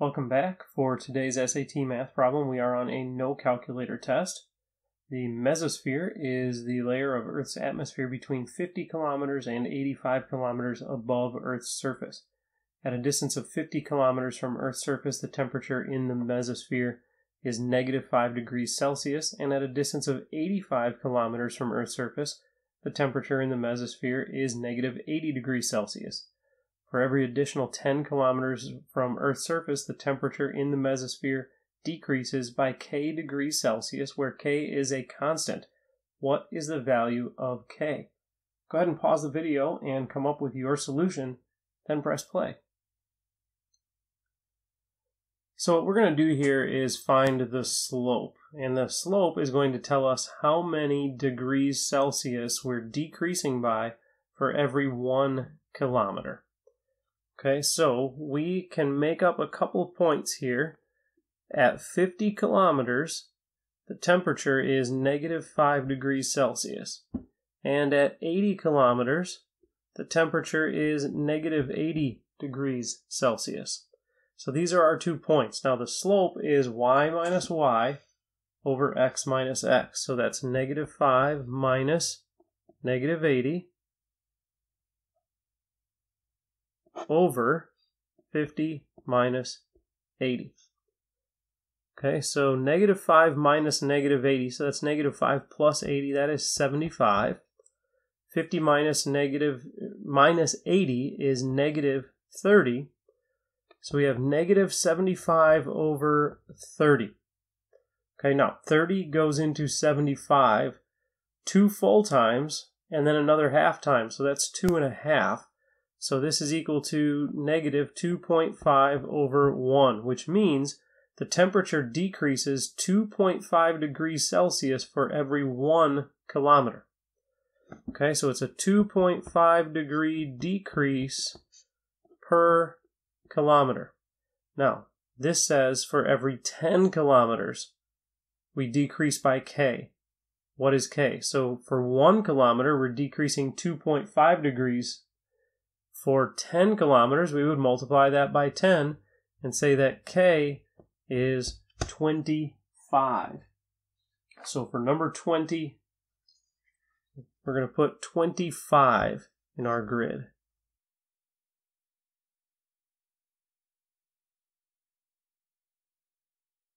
Welcome back. For today's SAT math problem, we are on a no calculator test. The mesosphere is the layer of Earth's atmosphere between 50 kilometers and 85 kilometers above Earth's surface. At a distance of 50 kilometers from Earth's surface, the temperature in the mesosphere is negative 5 degrees Celsius, and at a distance of 85 kilometers from Earth's surface, the temperature in the mesosphere is negative 80 degrees Celsius. For every additional 10 kilometers from Earth's surface, the temperature in the mesosphere decreases by k degrees Celsius, where k is a constant. What is the value of k? Go ahead and pause the video and come up with your solution, then press play. So what we're going to do here is find the slope. And the slope is going to tell us how many degrees Celsius we're decreasing by for every one kilometer. Okay, so we can make up a couple of points here. At 50 kilometers, the temperature is negative 5 degrees Celsius. And at 80 kilometers, the temperature is negative 80 degrees Celsius. So these are our two points. Now the slope is y minus y over x minus x. So that's negative 5 minus negative 80 over 50 minus 80. Okay, so negative 5 minus negative 80, so that's negative 5 plus 80, that is 75. 50 minus negative minus 80 is negative 30. So we have negative 75 over 30. Okay, now 30 goes into 75 two full times and then another half time. So that's two and a half. So this is equal to negative 2.5 over 1, which means the temperature decreases 2.5 degrees Celsius for every 1 kilometer. Okay, so it's a 2.5 degree decrease per kilometer. Now, this says for every 10 kilometers, we decrease by k. What is k? So for 1 kilometer, we're decreasing 2.5 degrees for 10 kilometers, we would multiply that by 10 and say that k is 25. So for number 20, we're going to put 25 in our grid.